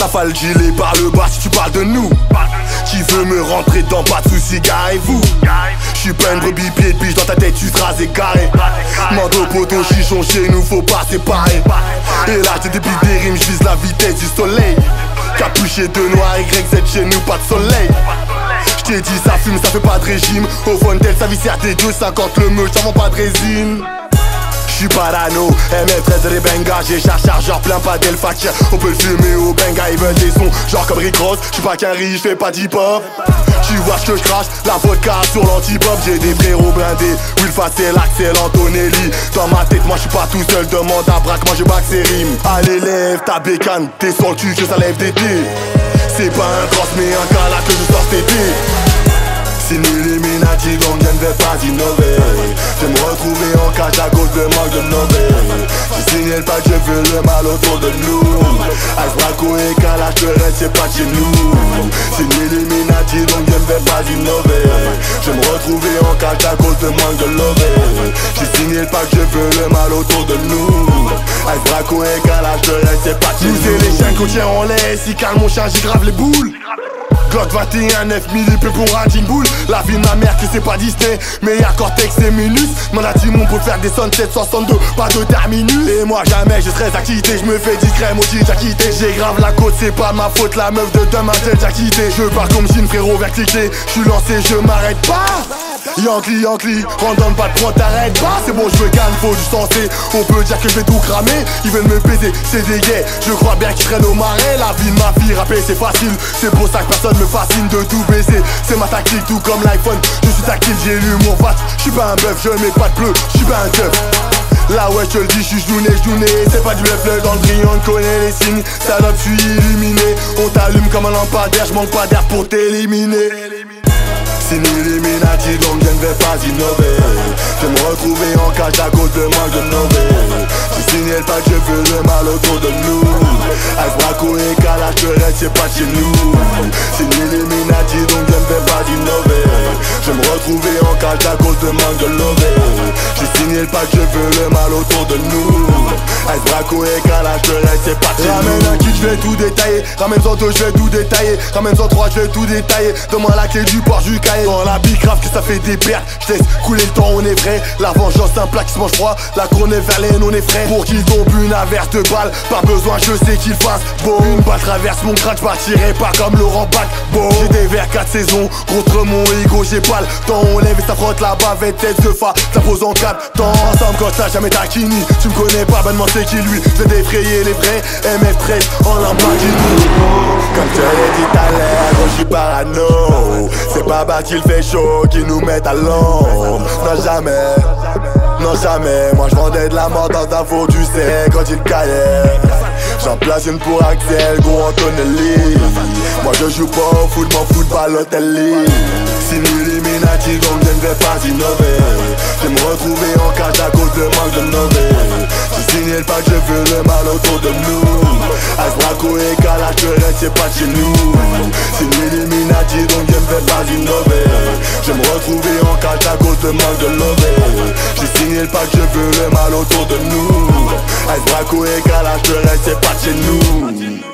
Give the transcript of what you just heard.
Rafale gilet par le bas si tu parles de nous. Qui veut me rentrer dans pas de soucis garez-vous. J'suis pas une brebis pied de biche dans ta tête tu seras égaré. Mando poteau chichon chez nous faut pas séparer. Et là j'ai des des rimes j'vise la vitesse du soleil. Capuché de noir YZ chez nous pas de soleil. J't'ai dit ça fume, ça fait pas de régime. Au fond tel, sa vie sert des 2,50 le meule, j'en pas de résine. J'suis parano, MF13 Rebenga J'ai charge chargeur plein pas d'Elfatia On peut le fumer au benga, ils veulent des sons. Genre comme Rick Ross, j'suis pas qu'un riche, j'fais pas d'hip hop Tu vois que crache, la vodka sur l'anti-pop. J'ai des frérots blindés, Will Facel, Axel, Antonelli. Dans ma tête, moi j'suis pas tout seul, demande à Braque, moi je bac ses rimes. Allez lève ta bécane, t'es sur le cul que ça lève d'été C'est pas un cross mais un cas là que je sors tété c'est Illuminati donc je ne vais pas innover. Je me retrouver en cage à cause de manque de nové J'ai signé le pack, je veux le mal autour de nous. Ice Braco et Kalash, le reste c'est pas chez nous. C'est Illuminati donc je ne vais pas innover. Je me retrouver en cage à cause de manque de lové J'ai signé le pack, je veux le mal autour de nous Ice Braco et Kalash, le reste c'est pas chez nous C'est les chiens qu'on tient en laisse, si calme mon chien j'y grave les boules. Glock 21, 9000 épées pour un boule La vie de ma mère que c'est pas Disney. Mais y'a Cortex et Minus. M'en a dit mon pour faire des 762 Pas de terminus. Et moi jamais je serai acquitté. Je me fais discret, maudit j'ai quitté. J'ai grave la côte, c'est pas ma faute. La meuf de demain j'ai déjà quitté. Je pars comme Jean frérot vers cliquer Je suis lancé, je m'arrête pas Yankee, Yankee, random pas de prendre, t'arrêtes. Pas C'est bon, je me calme, faut du sensé On peut dire que je vais tout cramer. Ils veulent me baiser, c'est des gays. Je crois bien qu'ils traînent au marais. La vie de ma fille, rapper c'est facile. C'est pour ça que personne me fascine de tout baiser. C'est ma tactique, tout comme l'iPhone. Je suis tactile, j'ai lu mon vat Je suis pas un bœuf, je mets pas de bleu. Je suis pas un teuf Là ouais je le dis, je suis jouné, jouné C'est pas du bluff, dans le on connaît les signes. Salope, je suis illuminé. On t'allume comme un lampadaire, je manque pas d'air pour t'éliminer c'est une Illuminati donc je ne vais pas innover. Je me retrouver en cage à cause de manque de nové J'ai signé le pack, je veux le mal autour de nous. Avec Braco et Kalash, le reste c'est pas chez nous. C'est une Illuminati donc je ne vais pas innover. Je me retrouver en cage à cause de manque de lové J'ai signé le pack, je veux le mal autour de nous Braco et Ramène un kit, je vais tout détailler. Ramène en deux, je vais tout détailler. Ramène en trois, je vais tout détailler. Donne-moi la clé du port, du dans la grave que ça fait des pertes. Je laisse couler le temps on est vrai. La vengeance un plat qui se mange froid La couronne est verlaine on est frais. Pour qu'ils tombent une averse de Pas besoin je sais qu'ils fassent Bon Une balle traverse mon crâne Je pas comme Laurent Bach Bon J'ai des verres 4 saisons. Contre mon ego j'ai pas le temps. On lève et ça frotte la bavette tête de fa. Ça pose en 4 temps. Ensemble quand ça jamais taquini Tu me connais pas bonnement c'est qui lui Je vais défrayer les vrais MF13 en Lamborghini Comme tu l'as dit tout à l'heure je suis parano. C'est pas qu'il fait chaud, qui nous met à l'ombre. Non jamais, non jamais. Moi je vendais de la mort dans un faux tu sais quand il caillait. J'en place une pour Axel, gros Antonelli. Moi je joue pas au foot, fous de Balotelli C'est une Illuminati donc je ne vais pas innover. Je me retrouver en cage à cause de manque de Signé le pack, je veux le mal autour de nous. Ice Braco et Kalash, le reste c'est pas chez nous. C'est une Illuminati donc je ne vais pas innover. Je me retrouver en cage à cause de manque de lové J'ai signé le pack, je veux le mal autour de nous. Ice Braco et Kalash, le reste c'est pas chez nous